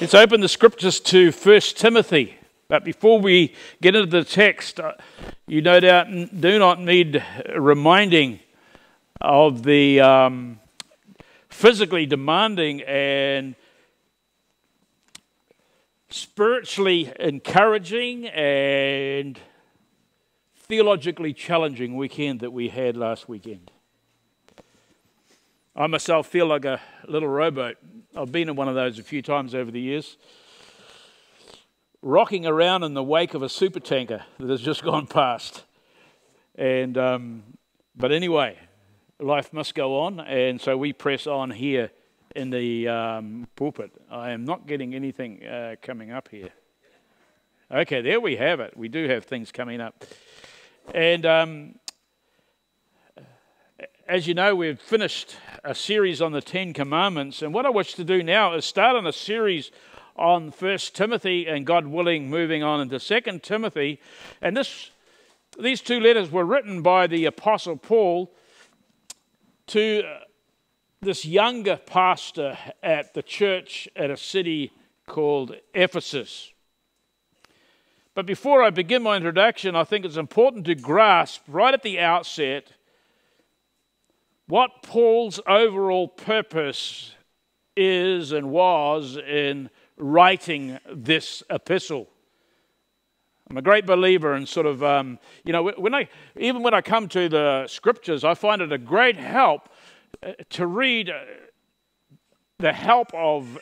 Let's open the scriptures to 1 Timothy. But before we get into the text, uh, you no doubt do not need reminding of the um, physically demanding and spiritually encouraging and theologically challenging weekend that we had last weekend. I myself feel like a little rowboat. I've been in one of those a few times over the years, rocking around in the wake of a super tanker that has just gone past. And um, but anyway, life must go on, and so we press on here in the um, pulpit. I am not getting anything uh, coming up here. Okay, there we have it. We do have things coming up, and um, as you know, we've finished a series on the Ten Commandments, and what I wish to do now is start on a series on First Timothy, and God willing, moving on into Second Timothy. And this, these two letters were written by the Apostle Paul to uh, this younger pastor at the church at a city called Ephesus. But before I begin my introduction, I think it's important to grasp right at the outset what Paul's overall purpose is and was in writing this epistle. I'm a great believer in sort of, um, you know, when I, even when I come to the scriptures, I find it a great help uh, to read uh, the help of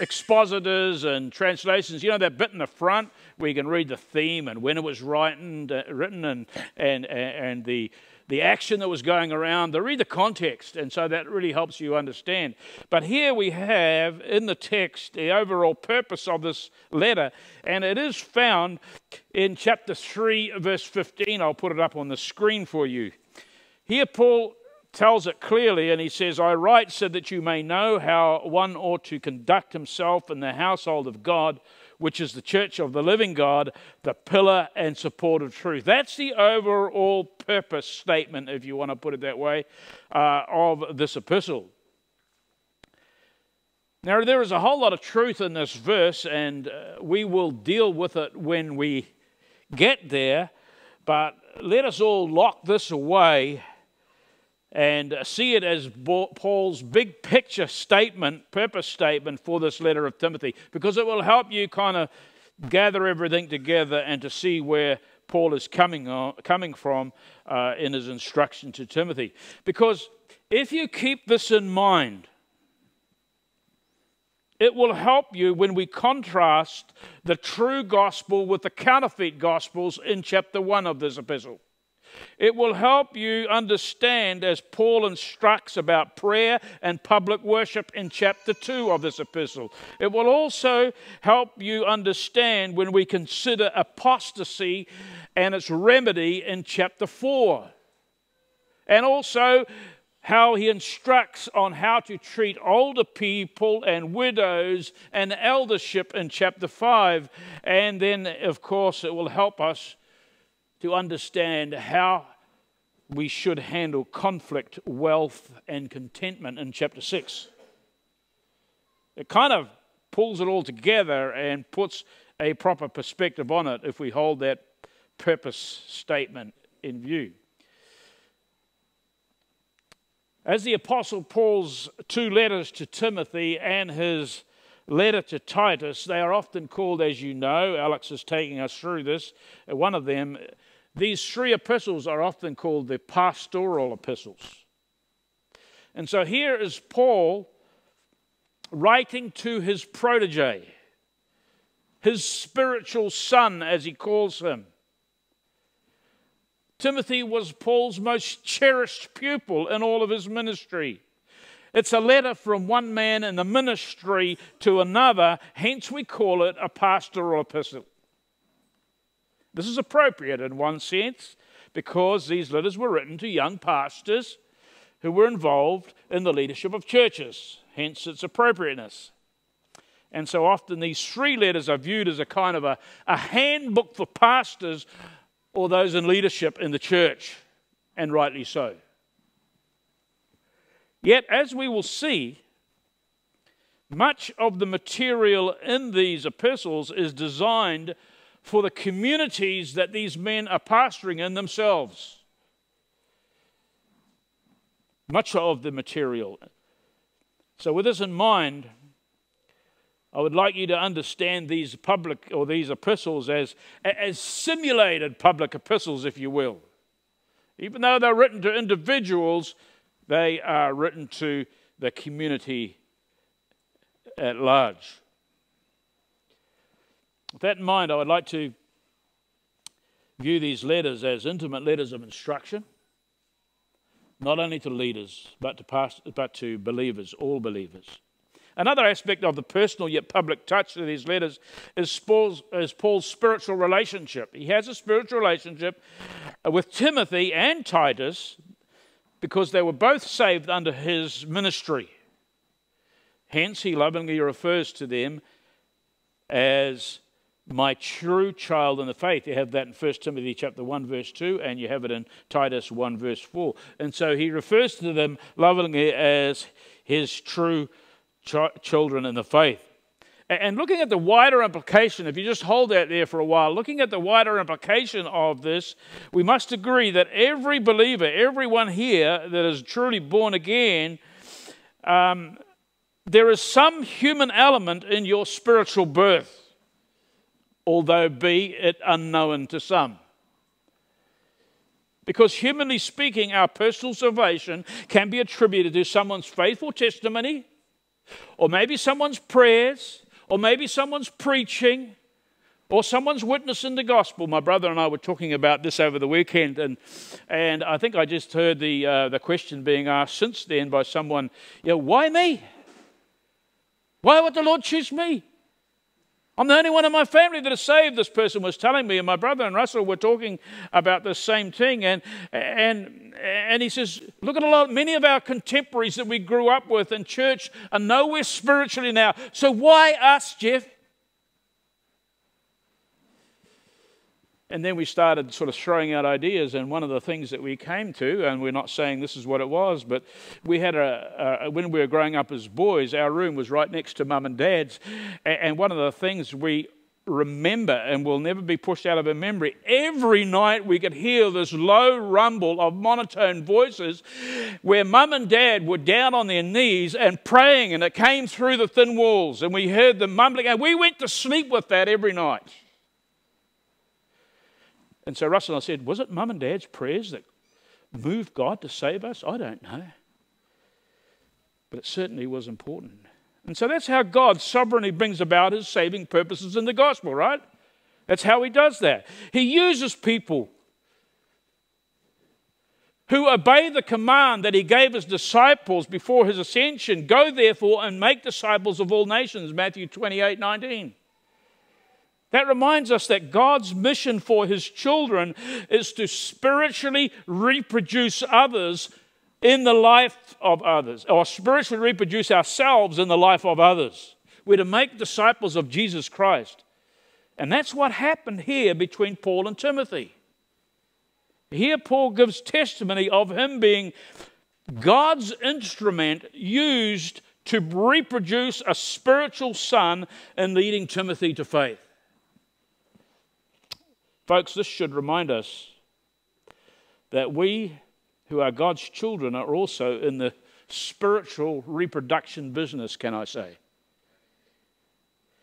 expositors and translations. You know that bit in the front where you can read the theme and when it was written, uh, written and, and, and the, the action that was going around. They read the context, and so that really helps you understand. But here we have in the text the overall purpose of this letter, and it is found in chapter 3, verse 15. I'll put it up on the screen for you. Here, Paul tells it clearly, and he says, I write so that you may know how one ought to conduct himself in the household of God which is the church of the living God, the pillar and support of truth. That's the overall purpose statement, if you want to put it that way, uh, of this epistle. Now, there is a whole lot of truth in this verse, and uh, we will deal with it when we get there, but let us all lock this away and see it as Paul's big picture statement, purpose statement for this letter of Timothy, because it will help you kind of gather everything together and to see where Paul is coming, on, coming from uh, in his instruction to Timothy. Because if you keep this in mind, it will help you when we contrast the true gospel with the counterfeit gospels in chapter 1 of this epistle. It will help you understand as Paul instructs about prayer and public worship in chapter 2 of this epistle. It will also help you understand when we consider apostasy and its remedy in chapter 4. And also how he instructs on how to treat older people and widows and eldership in chapter 5. And then, of course, it will help us to understand how we should handle conflict, wealth, and contentment in chapter 6. It kind of pulls it all together and puts a proper perspective on it if we hold that purpose statement in view. As the Apostle Paul's two letters to Timothy and his letter to Titus, they are often called, as you know, Alex is taking us through this, one of them these three epistles are often called the pastoral epistles. And so here is Paul writing to his protege, his spiritual son, as he calls him. Timothy was Paul's most cherished pupil in all of his ministry. It's a letter from one man in the ministry to another, hence, we call it a pastoral epistle. This is appropriate in one sense because these letters were written to young pastors who were involved in the leadership of churches, hence its appropriateness. And so often these three letters are viewed as a kind of a, a handbook for pastors or those in leadership in the church, and rightly so. Yet, as we will see, Much of the material in these epistles is designed for the communities that these men are pastoring in themselves. Much of the material. So, with this in mind, I would like you to understand these public or these epistles as, as simulated public epistles, if you will. Even though they're written to individuals, they are written to the community at large. With that in mind, I would like to view these letters as intimate letters of instruction, not only to leaders, but to, but to believers, all believers. Another aspect of the personal yet public touch of these letters is Paul's, is Paul's spiritual relationship. He has a spiritual relationship with Timothy and Titus because they were both saved under his ministry. Hence, he lovingly refers to them as my true child in the faith. You have that in 1 Timothy chapter 1 verse 2 and you have it in Titus 1 verse 4. And so he refers to them lovingly as his true ch- children in the faith. And looking at the wider implication, if you just hold that there for a while, looking at the wider implication of this, we must agree that every believer, everyone here that is truly born again, um, there is some human element in your spiritual birth although be it unknown to some. Because, humanly speaking, our personal salvation can be attributed to someone's faithful testimony, or maybe someone's prayers, or maybe someone's preaching, or someone's witnessing the gospel. My brother and I were talking about this over the weekend, and, and I think I just heard the, uh, the question being asked since then by someone, you know, why me? Why would the Lord choose me? I'm the only one in my family that is saved, this person was telling me. And my brother and Russell were talking about the same thing. And, and, and he says, Look at a lot, many of our contemporaries that we grew up with in church are nowhere spiritually now. So why us, Jeff? And then we started sort of throwing out ideas. And one of the things that we came to, and we're not saying this is what it was, but we had a, a when we were growing up as boys, our room was right next to mum and dad's. And one of the things we remember and will never be pushed out of our memory. Every night we could hear this low rumble of monotone voices where mum and dad were down on their knees and praying, and it came through the thin walls, and we heard them mumbling, and we went to sleep with that every night. And so Russell and I said, Was it mum and dad's prayers that moved God to save us? I don't know. But it certainly was important. And so that's how God sovereignly brings about his saving purposes in the gospel, right? That's how he does that. He uses people who obey the command that he gave his disciples before his ascension go therefore and make disciples of all nations, Matthew 28 19. That reminds us that God's mission for his children is to spiritually reproduce others in the life of others, or spiritually reproduce ourselves in the life of others. We're to make disciples of Jesus Christ. And that's what happened here between Paul and Timothy. Here, Paul gives testimony of him being God's instrument used to reproduce a spiritual son in leading Timothy to faith. Folks, this should remind us that we who are God's children are also in the spiritual reproduction business, can I say?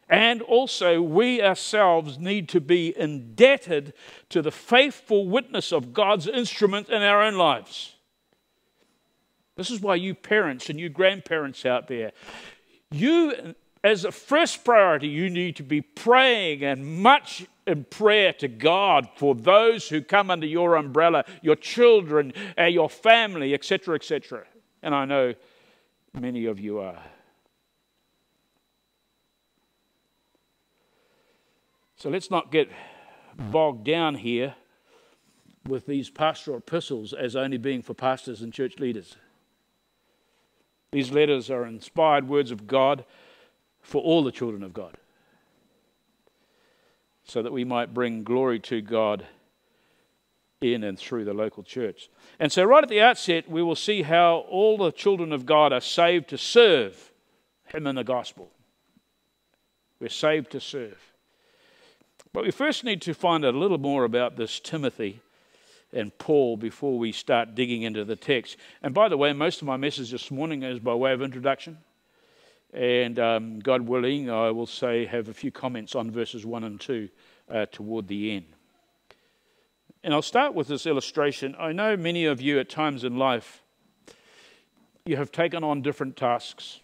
And also, we ourselves need to be indebted to the faithful witness of God's instrument in our own lives. This is why you parents and you grandparents out there, you, as a first priority, you need to be praying and much in prayer to God for those who come under your umbrella, your children, uh, your family, etc., etc. And I know many of you are. So let's not get bogged down here with these pastoral epistles as only being for pastors and church leaders. These letters are inspired words of God for all the children of God so that we might bring glory to God in and through the local church. And so, right at the outset, we will see how all the children of God are saved to serve Him and the gospel. We're saved to serve. But we first need to find out a little more about this Timothy and Paul before we start digging into the text. And by the way, most of my message this morning is by way of introduction. And um, God willing, I will say, have a few comments on verses 1 and 2 uh, toward the end. And I'll start with this illustration. I know many of you at times in life, you have taken on different tasks.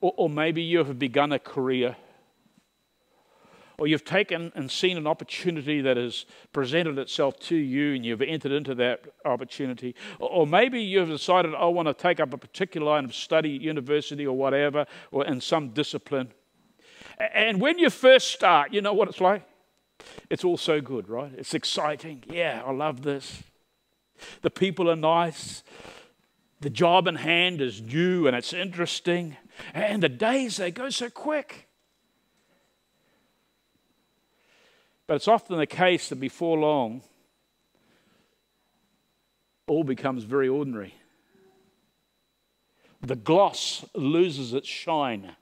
Or, or maybe you have begun a career or you've taken and seen an opportunity that has presented itself to you and you've entered into that opportunity. Or maybe you've decided, I want to take up a particular line of study at university or whatever, or in some discipline. And when you first start, you know what it's like? It's all so good, right? It's exciting. Yeah, I love this. The people are nice. The job in hand is new and it's interesting. And the days, they go so quick. But it's often the case that before long, all becomes very ordinary. The gloss loses its shine.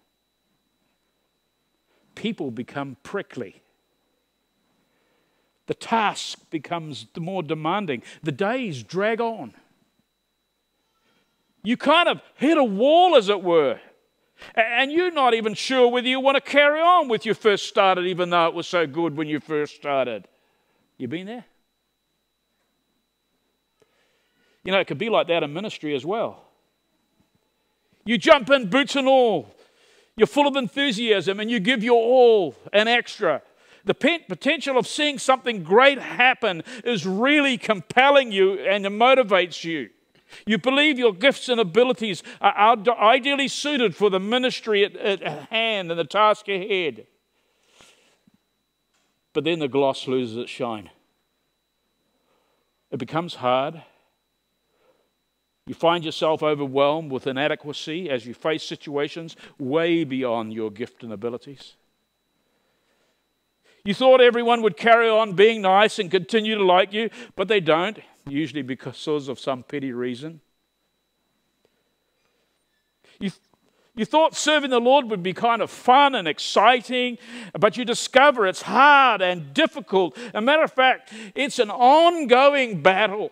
People become prickly. The task becomes more demanding. The days drag on. You kind of hit a wall, as it were. And you're not even sure whether you want to carry on with your first started, even though it was so good when you first started. You been there? You know, it could be like that in ministry as well. You jump in, boots and all. You're full of enthusiasm and you give your all and extra. The potential of seeing something great happen is really compelling you and it motivates you. You believe your gifts and abilities are ideally suited for the ministry at, at hand and the task ahead. But then the gloss loses its shine. It becomes hard. You find yourself overwhelmed with inadequacy as you face situations way beyond your gift and abilities. You thought everyone would carry on being nice and continue to like you, but they don't usually because of some petty reason. You, you thought serving the Lord would be kind of fun and exciting, but you discover it's hard and difficult. As a matter of fact, it's an ongoing battle.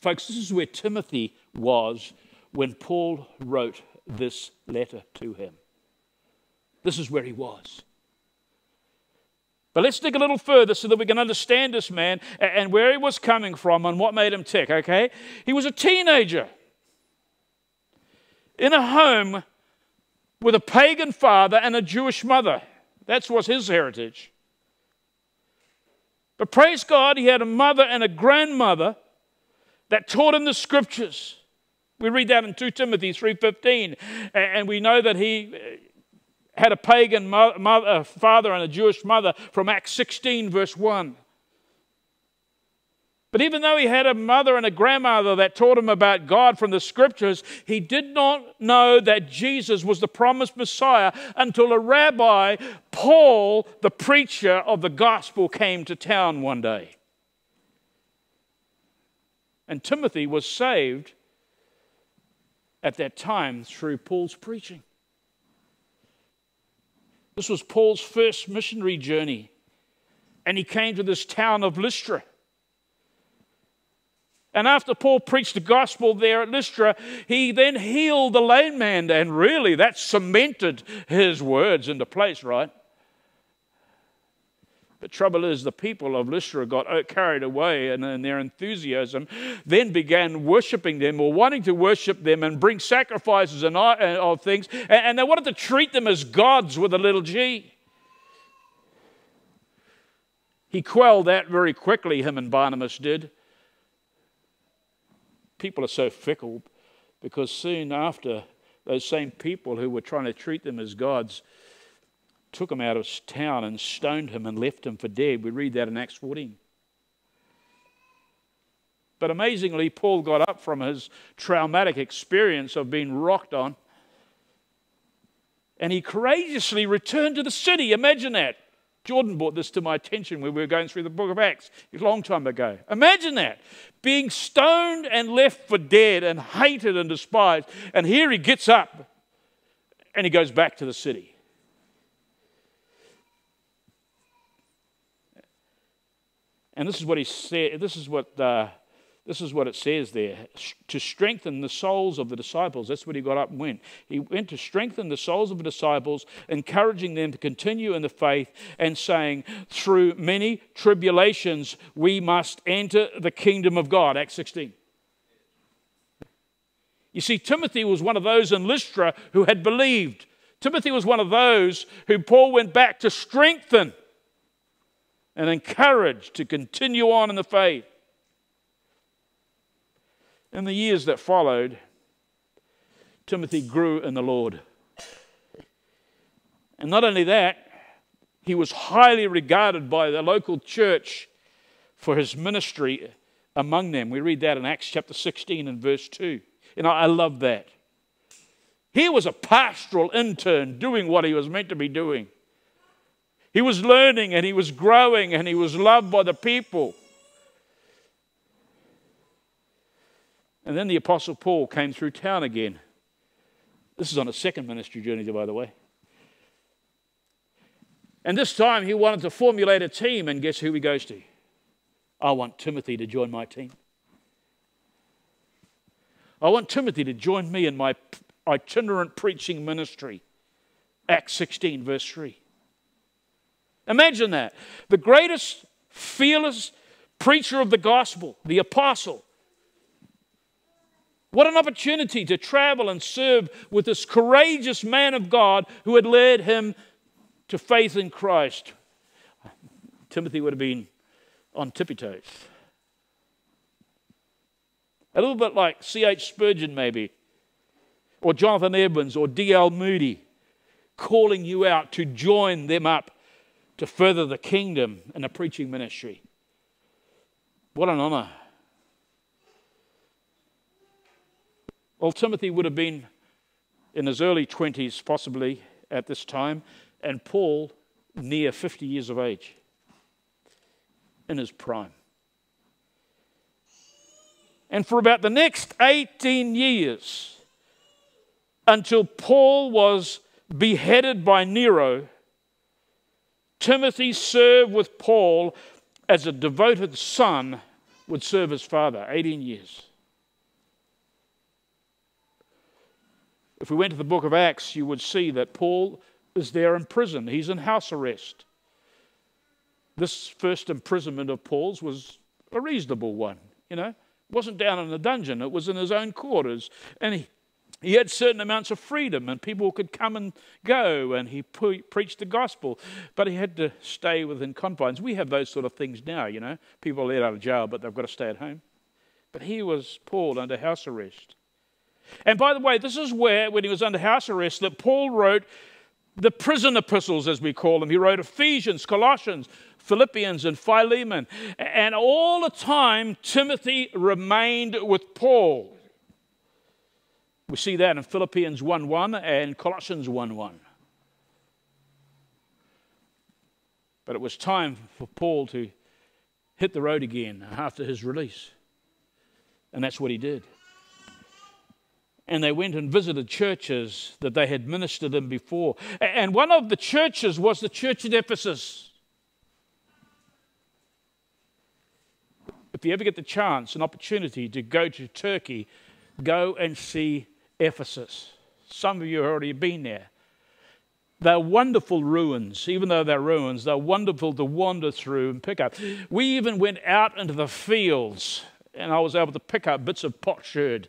Folks, this is where Timothy was when Paul wrote this letter to him. This is where he was. But let's dig a little further so that we can understand this man and where he was coming from and what made him tick, okay? He was a teenager in a home with a pagan father and a Jewish mother. That was his heritage. But praise God, he had a mother and a grandmother that taught him the scriptures. We read that in 2 Timothy 3:15 and we know that he had a pagan mother, father and a Jewish mother from Acts 16, verse 1. But even though he had a mother and a grandmother that taught him about God from the scriptures, he did not know that Jesus was the promised Messiah until a rabbi, Paul, the preacher of the gospel, came to town one day. And Timothy was saved at that time through Paul's preaching. This was Paul's first missionary journey. And he came to this town of Lystra. And after Paul preached the gospel there at Lystra, he then healed the lame man. And really, that cemented his words into place, right? The trouble is, the people of Lystra got carried away in, in their enthusiasm, then began worshiping them or wanting to worship them and bring sacrifices and uh, uh, of things, and they wanted to treat them as gods with a little g. He quelled that very quickly, him and Barnabas did. People are so fickle because soon after, those same people who were trying to treat them as gods took him out of town and stoned him and left him for dead. We read that in Acts 14. But amazingly, Paul got up from his traumatic experience of being rocked on and he courageously returned to the city. Imagine that. Jordan brought this to my attention when we were going through the book of Acts a long time ago. Imagine that being stoned and left for dead and hated and despised. And here he gets up and he goes back to the city. And this is what he said. This is what uh, this is what it says there to strengthen the souls of the disciples. That's what he got up and went. He went to strengthen the souls of the disciples, encouraging them to continue in the faith and saying, through many tribulations, we must enter the kingdom of God. Acts 16. You see, Timothy was one of those in Lystra who had believed. Timothy was one of those who Paul went back to strengthen and encouraged to continue on in the faith. In the years that followed, Timothy grew in the Lord. And not only that, he was highly regarded by the local church for his ministry among them. We read that in Acts chapter 16 and verse 2. And I love that. He was a pastoral intern doing what he was meant to be doing. He was learning and he was growing and he was loved by the people. And then the Apostle Paul came through town again. This is on a second ministry journey, by the way. And this time he wanted to formulate a team, and guess who he goes to? I want Timothy to join my team. I want Timothy to join me in my itinerant preaching ministry. Acts 16, verse 3. Imagine that. The greatest, fearless preacher of the gospel, the apostle, what an opportunity to travel and serve with this courageous man of God who had led him to faith in Christ. Timothy would have been on tippy toes. A little bit like C.H. Spurgeon, maybe, or Jonathan Edwards, or D.L. Moody, calling you out to join them up to further the kingdom in a preaching ministry. What an honor. Well, Timothy would have been in his early 20s, possibly at this time, and Paul near 50 years of age, in his prime. And for about the next 18 years, until Paul was beheaded by Nero, Timothy served with Paul as a devoted son would serve his father, 18 years. If we went to the book of Acts, you would see that Paul is there in prison. He's in house arrest. This first imprisonment of Paul's was a reasonable one, you know. It wasn't down in a dungeon, it was in his own quarters. And he, he had certain amounts of freedom, and people could come and go, and he pre- preached the gospel. But he had to stay within confines. We have those sort of things now, you know. People are let out of jail, but they've got to stay at home. But he was Paul under house arrest. And by the way, this is where, when he was under house arrest, that Paul wrote the prison epistles, as we call them. He wrote Ephesians, Colossians, Philippians, and Philemon. And all the time, Timothy remained with Paul. We see that in Philippians 1 1 and Colossians 1 1. But it was time for Paul to hit the road again after his release. And that's what he did and they went and visited churches that they had ministered in before. And one of the churches was the church at Ephesus. If you ever get the chance, an opportunity to go to Turkey, go and see Ephesus. Some of you have already been there. They're wonderful ruins. Even though they're ruins, they're wonderful to wander through and pick up. We even went out into the fields, and I was able to pick up bits of potsherd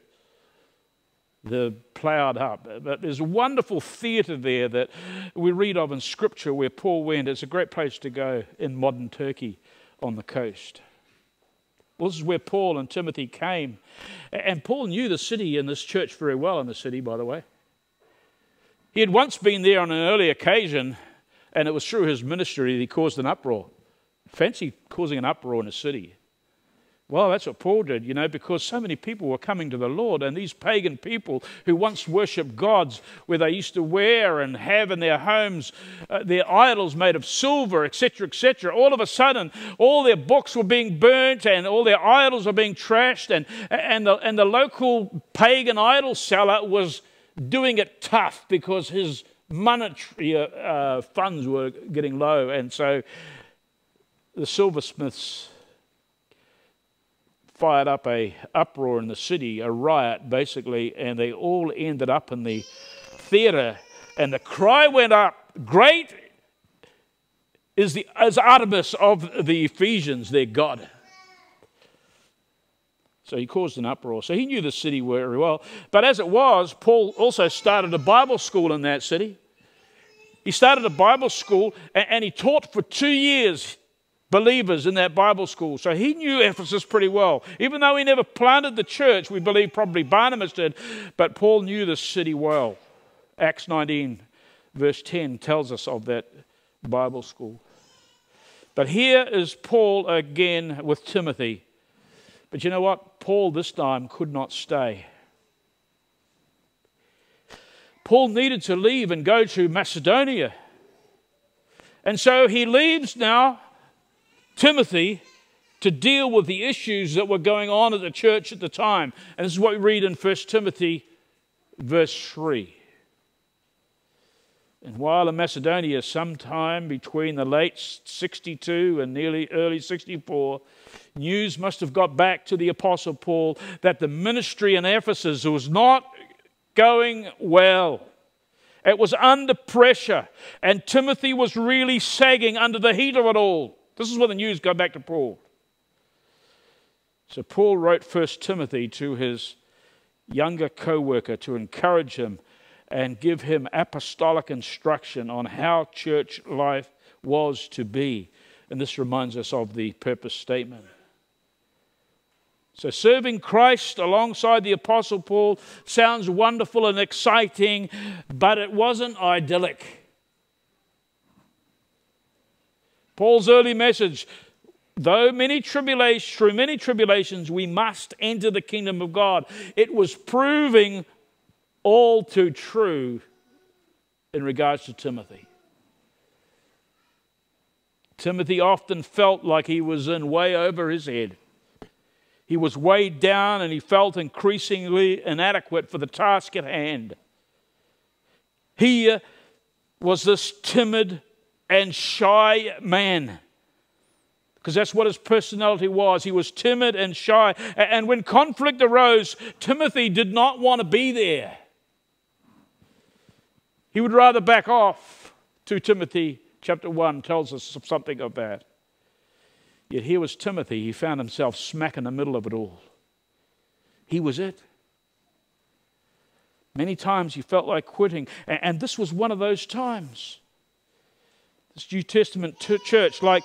the ploughed up. But there's a wonderful theatre there that we read of in Scripture where Paul went. It's a great place to go in modern Turkey on the coast. Well, this is where Paul and Timothy came. And Paul knew the city and this church very well in the city, by the way. He had once been there on an early occasion, and it was through his ministry that he caused an uproar. Fancy causing an uproar in a city. Well, that's what Paul did, you know, because so many people were coming to the Lord, and these pagan people who once worshipped gods where they used to wear and have in their homes uh, their idols made of silver, etc., etc., all of a sudden, all their books were being burnt and all their idols were being trashed, and, and, the, and the local pagan idol seller was doing it tough because his monetary uh, funds were getting low, and so the silversmiths fired up a uproar in the city, a riot basically, and they all ended up in the theater. And the cry went up, Great is, the, is Artemis of the Ephesians, their God. So he caused an uproar. So he knew the city very well. But as it was, Paul also started a Bible school in that city. He started a Bible school and, and he taught for two years believers in that Bible school. So he knew Ephesus pretty well. Even though he never planted the church, we believe probably Barnabas did, but Paul knew the city well. Acts 19, verse 10, tells us of that Bible school. But here is Paul again with Timothy. But you know what? Paul this time could not stay. Paul needed to leave and go to Macedonia. And so he leaves now Timothy to deal with the issues that were going on at the church at the time. And this is what we read in 1 Timothy, verse 3. And while in Macedonia, sometime between the late 62 and nearly early 64, news must have got back to the Apostle Paul that the ministry in Ephesus was not going well. It was under pressure, and Timothy was really sagging under the heat of it all. This is what the news got back to Paul. So Paul wrote First Timothy to his younger co worker to encourage him and give him apostolic instruction on how church life was to be. And this reminds us of the purpose statement. So, serving Christ alongside the Apostle Paul sounds wonderful and exciting, but it wasn't idyllic. Paul's early message though many tribulations through many tribulations we must enter the kingdom of god it was proving all too true in regards to timothy. Timothy often felt like he was in way over his head. He was weighed down and he felt increasingly inadequate for the task at hand. He was this timid and shy man. Because that's what his personality was. He was timid and shy. And when conflict arose, Timothy did not want to be there. He would rather back off. 2 Timothy chapter 1 tells us something of that. Yet here was Timothy. He found himself smack in the middle of it all. He was it. Many times he felt like quitting. And this was one of those times. New Testament t- church, like,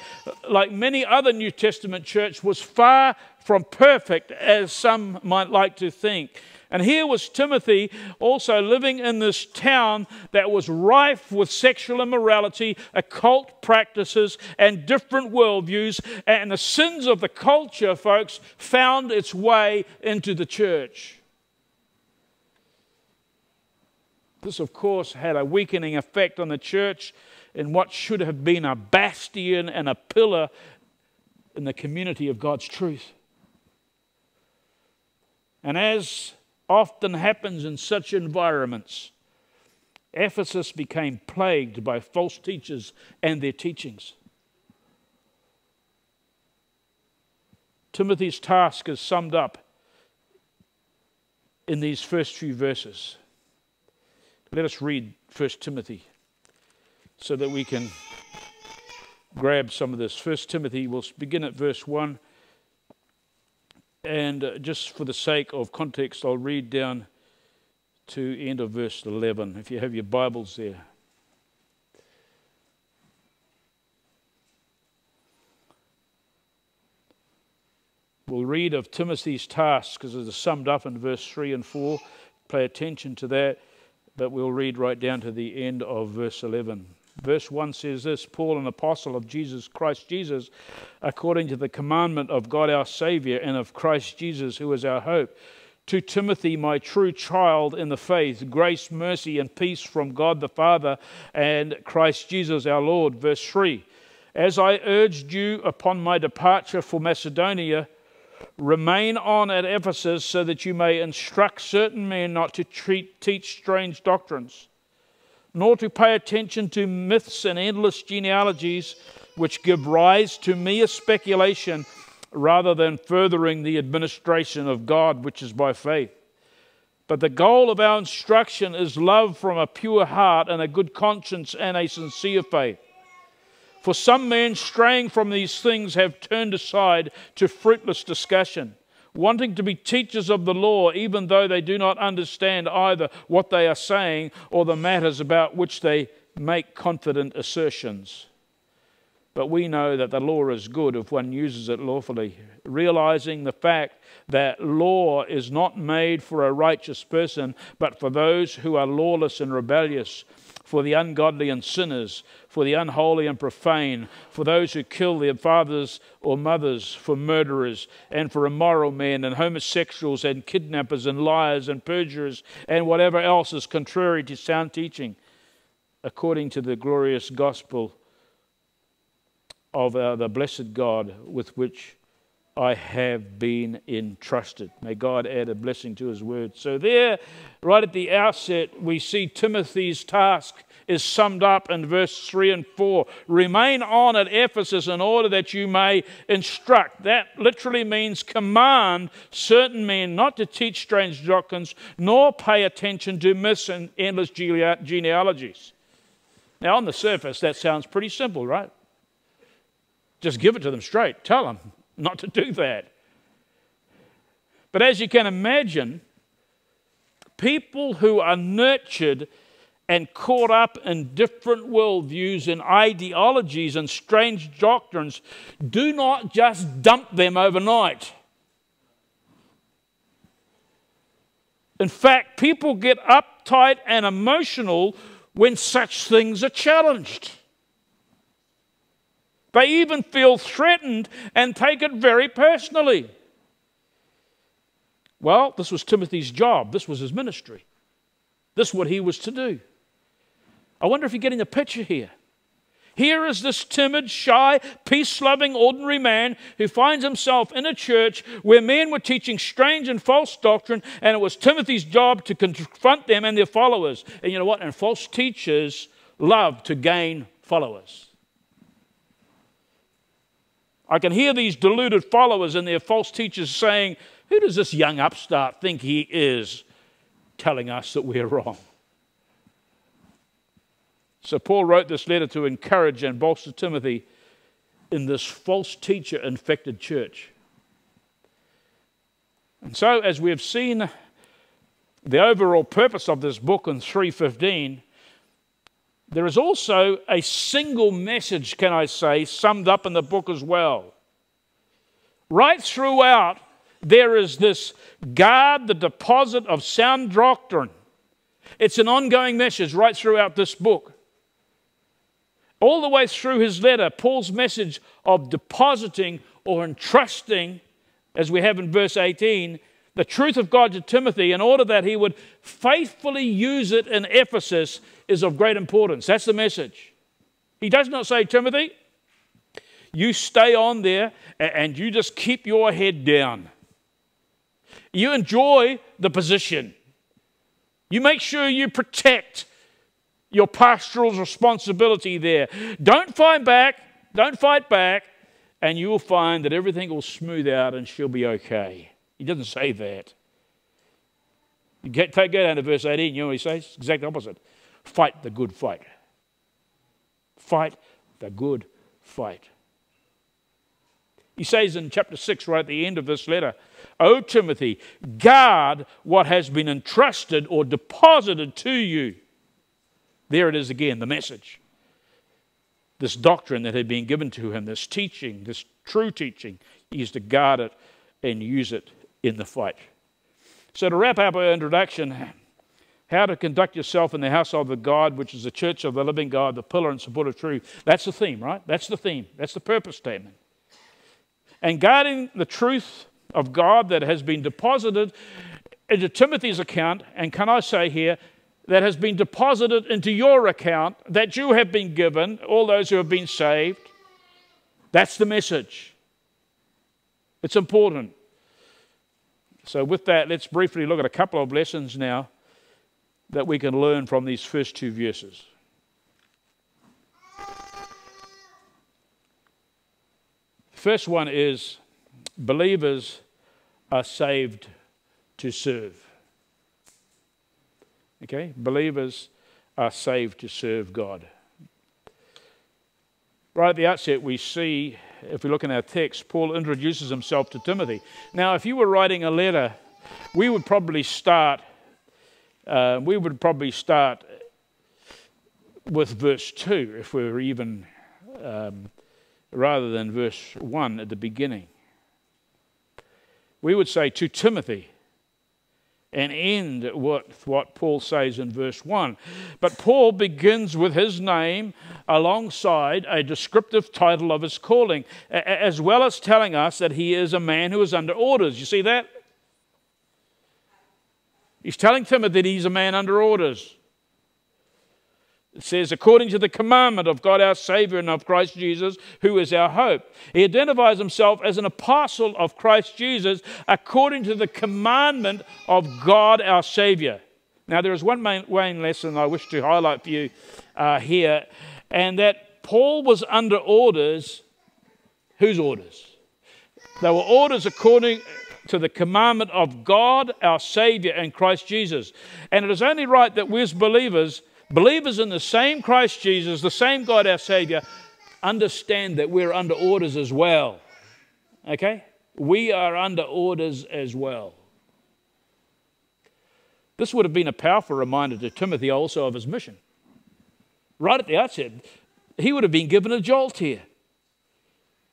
like many other New Testament church, was far from perfect, as some might like to think. And here was Timothy also living in this town that was rife with sexual immorality, occult practices, and different worldviews. And the sins of the culture, folks, found its way into the church. This, of course, had a weakening effect on the church in what should have been a bastion and a pillar in the community of God's truth. And as often happens in such environments, Ephesus became plagued by false teachers and their teachings. Timothy's task is summed up in these first few verses. Let us read 1 Timothy so that we can grab some of this. First Timothy, we'll begin at verse 1. And uh, just for the sake of context, I'll read down to end of verse 11, if you have your Bibles there. We'll read of Timothy's task because it is summed up in verse 3 and 4. Pay attention to that, but we'll read right down to the end of verse 11. Verse 1 says this Paul, an apostle of Jesus Christ Jesus, according to the commandment of God our Savior and of Christ Jesus, who is our hope. To Timothy, my true child in the faith, grace, mercy, and peace from God the Father and Christ Jesus our Lord. Verse 3 As I urged you upon my departure for Macedonia, remain on at Ephesus so that you may instruct certain men not to treat, teach strange doctrines nor to pay attention to myths and endless genealogies which give rise to mere speculation rather than furthering the administration of God, which is by faith. But the goal of our instruction is love from a pure heart and a good conscience and a sincere faith. For some men straying from these things have turned aside to fruitless discussion wanting to be teachers of the law, even though they do not understand either what they are saying or the matters about which they make confident assertions. But we know that the law is good if one uses it lawfully, realizing the fact that law is not made for a righteous person, but for those who are lawless and rebellious for the ungodly and sinners, for the unholy and profane, for those who kill their fathers or mothers, for murderers, and for immoral men, and homosexuals, and kidnappers, and liars, and perjurers, and whatever else is contrary to sound teaching, according to the glorious gospel of uh, the blessed God with which I have been entrusted. May God add a blessing to his word. So, there, right at the outset, we see Timothy's task is summed up in verse 3 and 4. Remain on at Ephesus in order that you may instruct. That literally means command certain men not to teach strange doctrines, nor pay attention to myths and endless genealogies. Now, on the surface, that sounds pretty simple, right? Just give it to them straight. Tell them not to do that. But as you can imagine, people who are nurtured and caught up in different worldviews and ideologies and strange doctrines do not just dump them overnight. In fact, people get uptight and emotional when such things are challenged. They even feel threatened and take it very personally. Well, this was Timothy's job, this was his ministry, this is what he was to do. I wonder if you're getting a picture here. Here is this timid, shy, peace loving, ordinary man who finds himself in a church where men were teaching strange and false doctrine, and it was Timothy's job to confront them and their followers. And you know what? And false teachers love to gain followers. I can hear these deluded followers and their false teachers saying, Who does this young upstart think he is telling us that we're wrong? So, Paul wrote this letter to encourage and bolster Timothy in this false teacher infected church. And so, as we have seen the overall purpose of this book in 315, there is also a single message, can I say, summed up in the book as well. Right throughout, there is this guard the deposit of sound doctrine. It's an ongoing message right throughout this book. All the way through his letter, Paul's message of depositing or entrusting, as we have in verse 18, the truth of God to Timothy in order that he would faithfully use it in Ephesus is of great importance. That's the message. He does not say, Timothy, you stay on there and you just keep your head down. You enjoy the position. You make sure you protect your pastoral responsibility there. Don't fight back, don't fight back, and you will find that everything will smooth out and she'll be okay. He doesn't say that. You get, take, go down to verse 18, you know what he says? Exact opposite. Fight the good fight. Fight the good fight. He says in chapter 6, right at the end of this letter, O Timothy, guard what has been entrusted or deposited to you. There it is again, the message. This doctrine that had been given to him, this teaching, this true teaching, he is to guard it and use it in the fight. So, to wrap up our introduction, how to conduct yourself in the household of the God, which is the church of the living God, the pillar and support of truth. That's the theme, right? That's the theme. That's the purpose statement. And guarding the truth of God that has been deposited into Timothy's account, and can I say here, that has been deposited into your account that you have been given, all those who have been saved. That's the message. It's important. So, with that, let's briefly look at a couple of lessons now that we can learn from these first two verses. First one is believers are saved to serve. Okay? Believers are saved to serve God. Right at the outset, we see, if we look in our text, Paul introduces himself to Timothy. Now, if you were writing a letter, we would probably start, uh, we would probably start with verse 2, if we were even, um, rather than verse 1 at the beginning. We would say to Timothy, and end with what Paul says in verse 1. But Paul begins with his name alongside a descriptive title of his calling, as well as telling us that he is a man who is under orders. You see that? He's telling Timothy that he's a man under orders. It says, according to the commandment of God our Savior and of Christ Jesus, who is our hope. He identifies himself as an apostle of Christ Jesus according to the commandment of God our Savior. Now, there is one main, lesson I wish to highlight for you uh, here, and that Paul was under orders. Whose orders? They were orders according to the commandment of God our Savior and Christ Jesus. And it is only right that we as believers Believers in the same Christ Jesus, the same God our Savior, understand that we're under orders as well. Okay? We are under orders as well. This would have been a powerful reminder to Timothy also of his mission. Right at the outset, he would have been given a jolt here.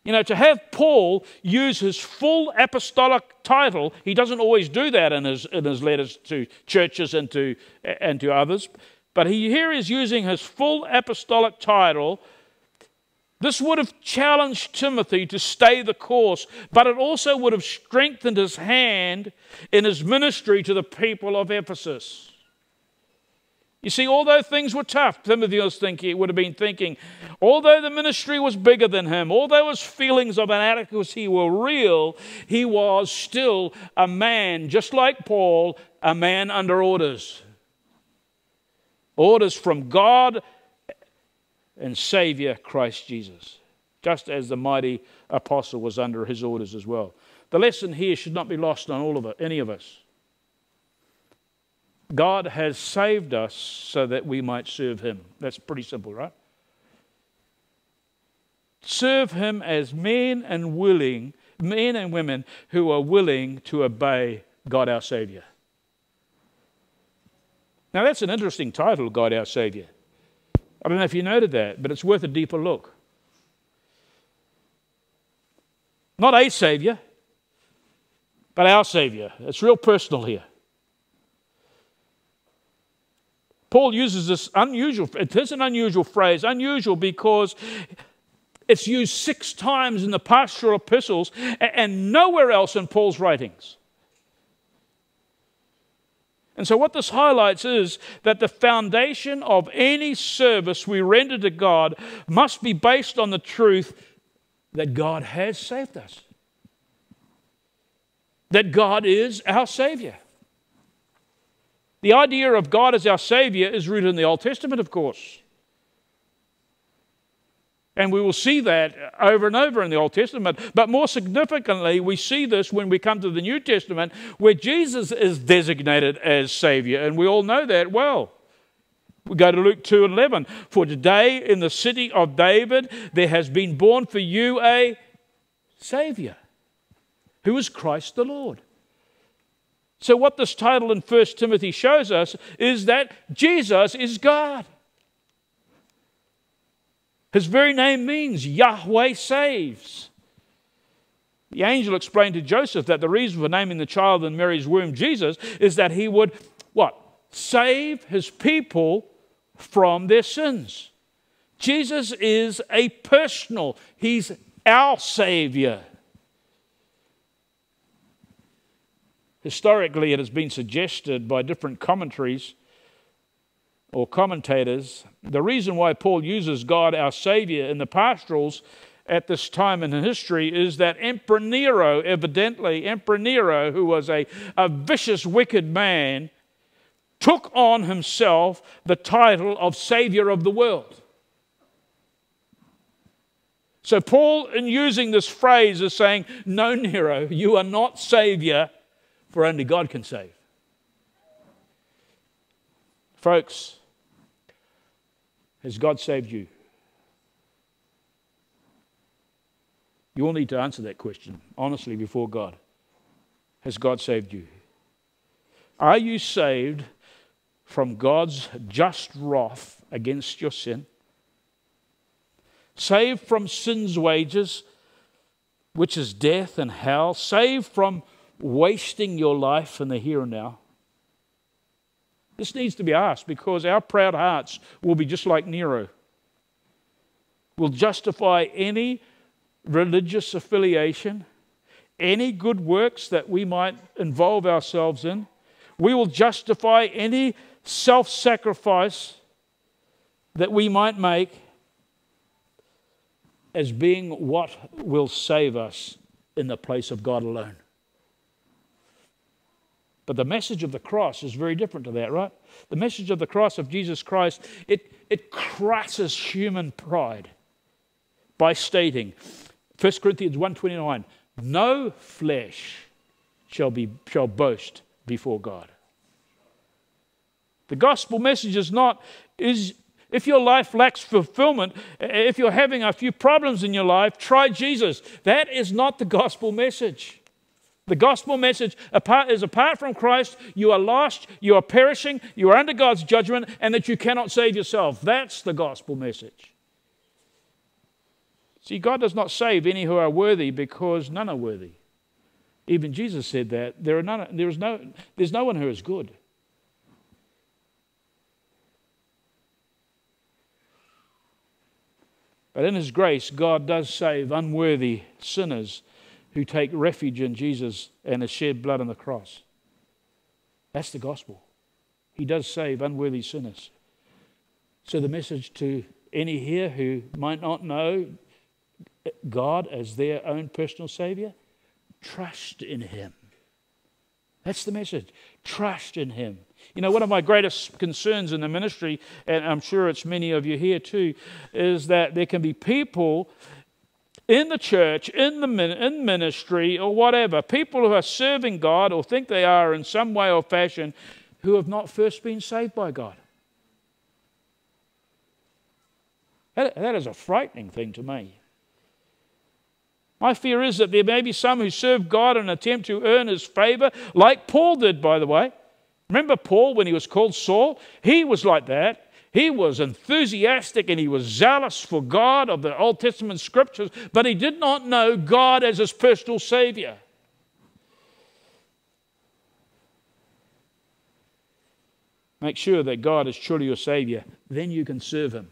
You know, to have Paul use his full apostolic title, he doesn't always do that in his, in his letters to churches and to, and to others. But he here is using his full apostolic title. This would have challenged Timothy to stay the course, but it also would have strengthened his hand in his ministry to the people of Ephesus. You see, although things were tough, Timothy was thinking, would have been thinking, although the ministry was bigger than him, although his feelings of inadequacy were real, he was still a man, just like Paul, a man under orders orders from God and Savior Christ Jesus, just as the mighty apostle was under his orders as well. The lesson here should not be lost on all of it, any of us. God has saved us so that we might serve him. That's pretty simple, right? Serve him as men and willing, men and women who are willing to obey God our Savior. Now, that's an interesting title, God our Savior. I don't know if you noted that, but it's worth a deeper look. Not a Savior, but our Savior. It's real personal here. Paul uses this unusual, it is an unusual phrase, unusual because it's used six times in the pastoral epistles and nowhere else in Paul's writings. And so, what this highlights is that the foundation of any service we render to God must be based on the truth that God has saved us, that God is our Savior. The idea of God as our Savior is rooted in the Old Testament, of course. And we will see that over and over in the Old Testament. But more significantly, we see this when we come to the New Testament, where Jesus is designated as Savior. And we all know that well. We go to Luke 2 and 11. For today in the city of David, there has been born for you a Savior, who is Christ the Lord. So, what this title in 1 Timothy shows us is that Jesus is God. His very name means Yahweh saves. The angel explained to Joseph that the reason for naming the child in Mary's womb Jesus is that he would, what? save his people from their sins. Jesus is a personal, he's our Savior. Historically, it has been suggested by different commentaries or commentators the reason why Paul uses God, our Savior, in the pastorals at this time in history is that Emperor Nero, evidently, Emperor Nero, who was a, a vicious, wicked man, took on himself the title of Savior of the world. So, Paul, in using this phrase, is saying, No, Nero, you are not Savior, for only God can save. Folks, has God saved you? You all need to answer that question honestly before God. Has God saved you? Are you saved from God's just wrath against your sin? Saved from sin's wages, which is death and hell? Saved from wasting your life in the here and now? This needs to be asked because our proud hearts will be just like Nero. Will justify any religious affiliation, any good works that we might involve ourselves in. We will justify any self sacrifice that we might make as being what will save us in the place of God alone. But the message of the cross is very different to that, right? The message of the cross of Jesus Christ, it, it crushes human pride by stating 1 Corinthians 1.29, no flesh shall, be, shall boast before God. The gospel message is not, is if your life lacks fulfillment, if you're having a few problems in your life, try Jesus. That is not the gospel message. The gospel message is apart from Christ, you are lost, you are perishing, you are under God's judgment, and that you cannot save yourself. That's the gospel message. See, God does not save any who are worthy because none are worthy. Even Jesus said that. There, are none, there is no, there's no one who is good. But in His grace, God does save unworthy sinners who take refuge in Jesus and His shed blood on the cross. That's the gospel. He does save unworthy sinners. So, the message to any here who might not know God as their own personal Savior? Trust in Him. That's the message. Trust in Him. You know, one of my greatest concerns in the ministry, and I'm sure it's many of you here too, is that there can be people in the church, in the in ministry, or whatever, people who are serving God or think they are in some way or fashion, who have not first been saved by God. That, that is a frightening thing to me. My fear is that there may be some who serve God in an attempt to earn his favor, like Paul did, by the way. Remember Paul when he was called Saul? He was like that. He was enthusiastic and he was zealous for God of the Old Testament scriptures, but he did not know God as his personal Savior. Make sure that God is truly your Savior, then you can serve Him.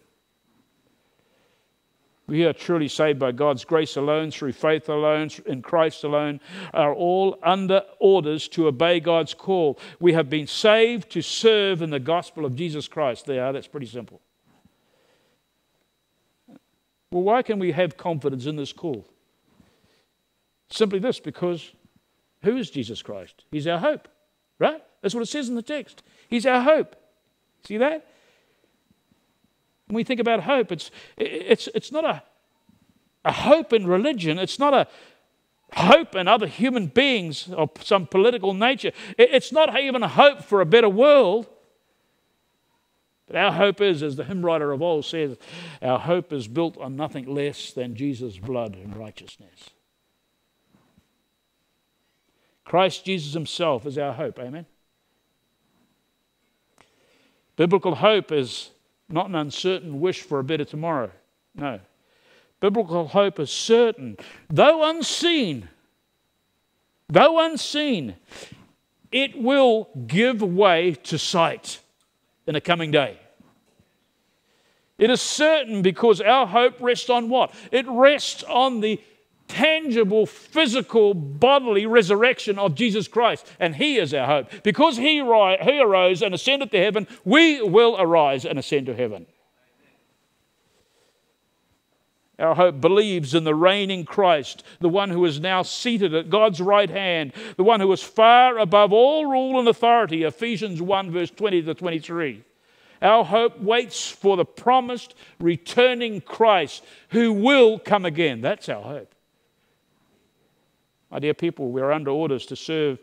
We are truly saved by God's grace alone, through faith alone, in Christ alone, are all under orders to obey God's call. We have been saved to serve in the gospel of Jesus Christ. There, that's pretty simple. Well, why can we have confidence in this call? Simply this because who is Jesus Christ? He's our hope, right? That's what it says in the text. He's our hope. See that? When we think about hope, it's, it's, it's not a, a hope in religion, it's not a hope in other human beings of some political nature. It's not even a hope for a better world. But our hope is, as the hymn writer of old says, our hope is built on nothing less than Jesus' blood and righteousness. Christ Jesus Himself is our hope. Amen. Biblical hope is not an uncertain wish for a better tomorrow. No. Biblical hope is certain, though unseen. Though unseen, it will give way to sight in a coming day. It is certain because our hope rests on what? It rests on the tangible, physical, bodily resurrection of Jesus Christ. And He is our hope. Because He, he arose and ascended to heaven, we will arise and ascend to heaven. Our hope believes in the reigning Christ, the one who is now seated at God's right hand, the one who is far above all rule and authority. Ephesians 1, verse 20 to 23. Our hope waits for the promised returning Christ who will come again. That's our hope. My dear people, we're under orders to serve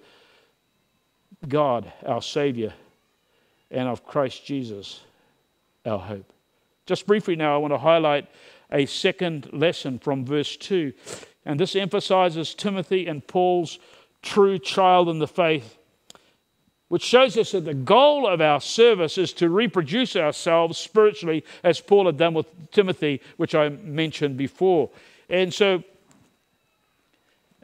God, our Savior, and of Christ Jesus, our hope. Just briefly now, I want to highlight a second lesson from verse 2. And this emphasizes Timothy and Paul's true child in the faith, which shows us that the goal of our service is to reproduce ourselves spiritually, as Paul had done with Timothy, which I mentioned before. And so,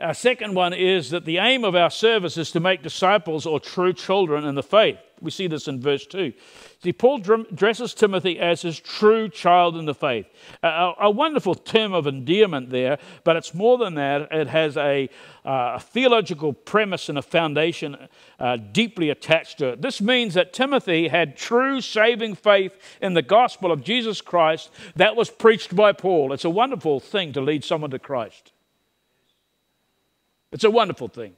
our second one is that the aim of our service is to make disciples or true children in the faith. We see this in verse 2. See, Paul dresses Timothy as his true child in the faith. A, a wonderful term of endearment there, but it's more than that. It has a, uh, a theological premise and a foundation uh, deeply attached to it. This means that Timothy had true saving faith in the gospel of Jesus Christ that was preached by Paul. It's a wonderful thing to lead someone to Christ. It's a wonderful thing.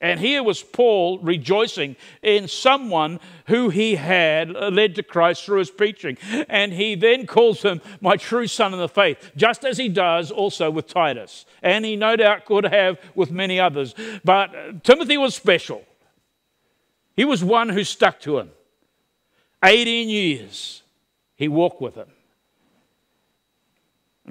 And here was Paul rejoicing in someone who he had led to Christ through his preaching. And he then calls him my true son in the faith, just as he does also with Titus. And he no doubt could have with many others. But Timothy was special. He was one who stuck to him. 18 years he walked with him.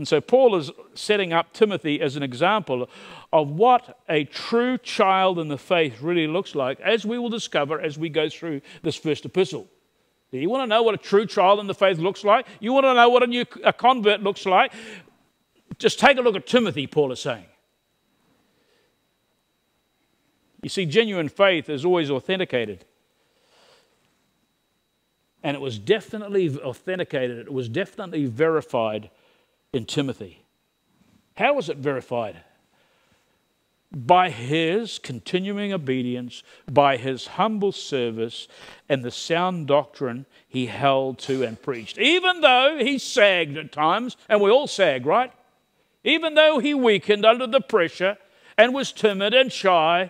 And so Paul is setting up Timothy as an example of what a true child in the faith really looks like, as we will discover as we go through this first epistle. You want to know what a true child in the faith looks like? You want to know what a new a convert looks like? Just take a look at Timothy, Paul is saying. You see, genuine faith is always authenticated. And it was definitely authenticated, it was definitely verified in Timothy. How was it verified? By his continuing obedience, by his humble service, and the sound doctrine he held to and preached. Even though he sagged at times, and we all sag, right? Even though he weakened under the pressure and was timid and shy,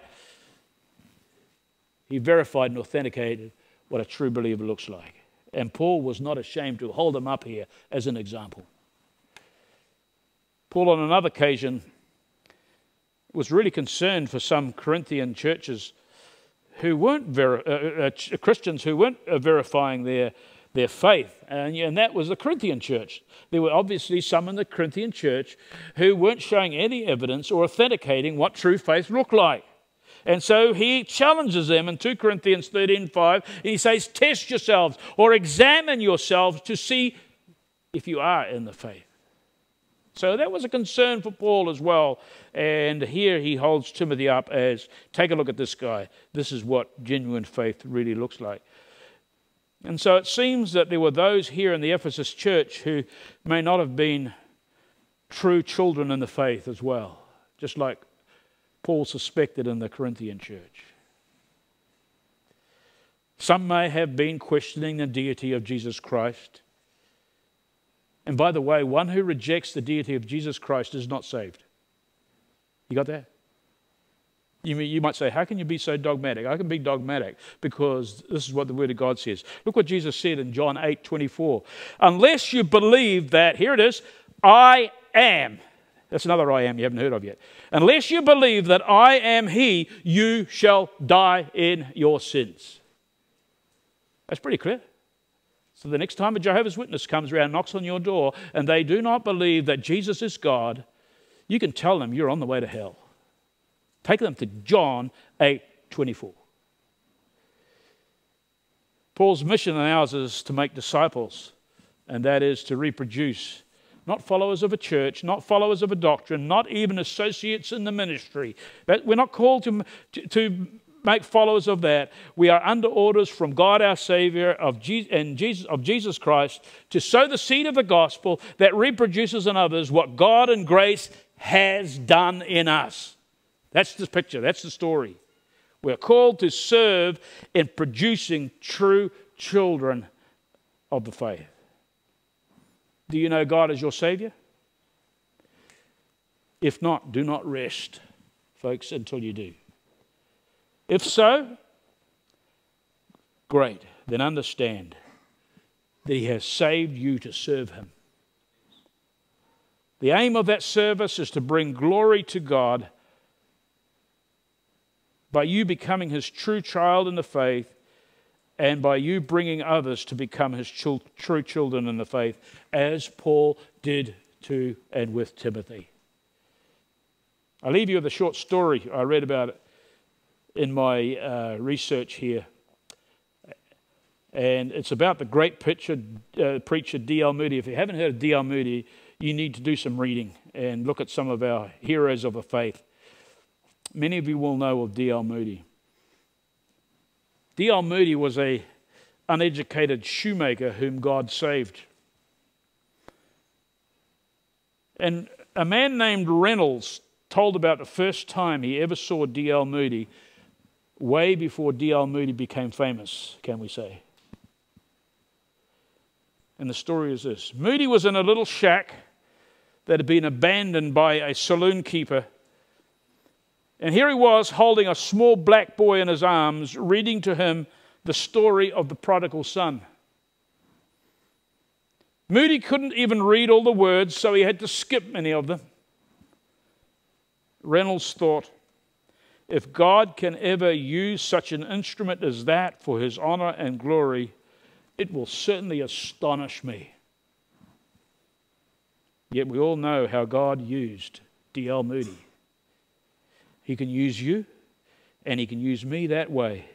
he verified and authenticated what a true believer looks like. And Paul was not ashamed to hold him up here as an example. Paul, on another occasion, was really concerned for some Corinthian churches who weren't ver- uh, uh, Christians who weren't uh, verifying their, their faith. And, and that was the Corinthian church. There were obviously some in the Corinthian church who weren't showing any evidence or authenticating what true faith looked like. And so he challenges them in 2 Corinthians 13 5. He says, Test yourselves or examine yourselves to see if you are in the faith. So that was a concern for Paul as well. And here he holds Timothy up as take a look at this guy. This is what genuine faith really looks like. And so it seems that there were those here in the Ephesus church who may not have been true children in the faith as well, just like Paul suspected in the Corinthian church. Some may have been questioning the deity of Jesus Christ. And by the way, one who rejects the deity of Jesus Christ is not saved. You got that? You, you might say, How can you be so dogmatic? I can be dogmatic because this is what the Word of God says. Look what Jesus said in John 8 24. Unless you believe that, here it is, I am. That's another I am you haven't heard of yet. Unless you believe that I am He, you shall die in your sins. That's pretty clear. So the next time a Jehovah's Witness comes around, knocks on your door, and they do not believe that Jesus is God, you can tell them you're on the way to hell. Take them to John 8 24. Paul's mission and ours is to make disciples, and that is to reproduce not followers of a church, not followers of a doctrine, not even associates in the ministry. But we're not called to, to, to make followers of that. We are under orders from God our Savior of Jesus, and Jesus, of Jesus Christ to sow the seed of the gospel that reproduces in others what God and grace has done in us. That's the picture, that's the story. We're called to serve in producing true children of the faith. Do you know God as your Savior? If not, do not rest, folks, until you do. If so, great. Then understand that He has saved you to serve Him. The aim of that service is to bring glory to God by you becoming His true child in the faith and by you bringing others to become His true children in the faith, as Paul did to and with Timothy. I leave you with a short story I read about it in my uh, research here. And it's about the great preacher, uh, preacher D.L. Moody. If you haven't heard of D.L. Moody, you need to do some reading and look at some of our heroes of the faith. Many of you will know of D.L. Moody. D.L. Moody was a uneducated shoemaker whom God saved. And a man named Reynolds told about the first time he ever saw D.L. Moody way before D.L. Moody became famous, can we say? And the story is this Moody was in a little shack that had been abandoned by a saloon keeper. And here he was holding a small black boy in his arms, reading to him the story of the prodigal son. Moody couldn't even read all the words, so he had to skip many of them. Reynolds thought, if God can ever use such an instrument as that for his honor and glory, it will certainly astonish me. Yet we all know how God used D.L. Moody. He can use you, and He can use me that way,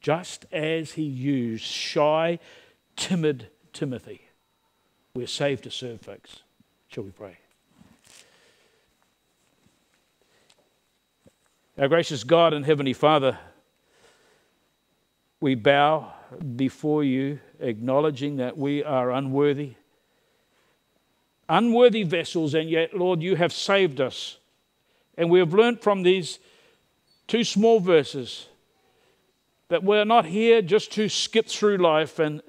just as He used shy, timid Timothy. We're saved to serve, folks. Shall we pray? Our gracious God and Heavenly Father, we bow before you, acknowledging that we are unworthy, unworthy vessels, and yet, Lord, you have saved us. And we have learnt from these two small verses that we're not here just to skip through life and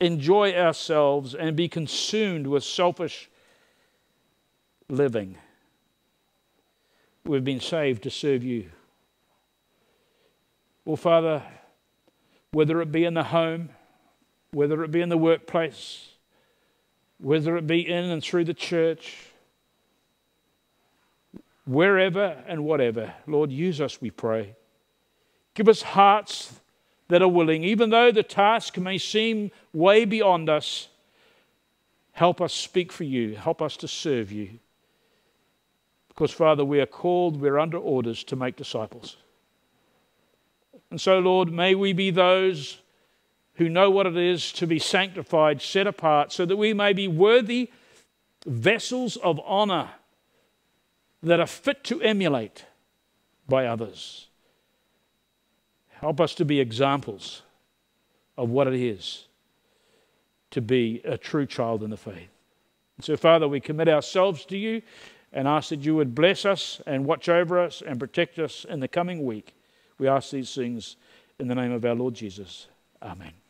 enjoy ourselves and be consumed with selfish living. We've been saved to serve you. Well, Father, whether it be in the home, whether it be in the workplace, whether it be in and through the church, wherever and whatever, Lord, use us, we pray. Give us hearts that are willing, even though the task may seem way beyond us. Help us speak for you, help us to serve you. Because, Father, we are called, we're under orders to make disciples. And so, Lord, may we be those who know what it is to be sanctified, set apart, so that we may be worthy vessels of honor that are fit to emulate by others. Help us to be examples of what it is to be a true child in the faith. So, Father, we commit ourselves to you and ask that you would bless us and watch over us and protect us in the coming week. We ask these things in the name of our Lord Jesus. Amen.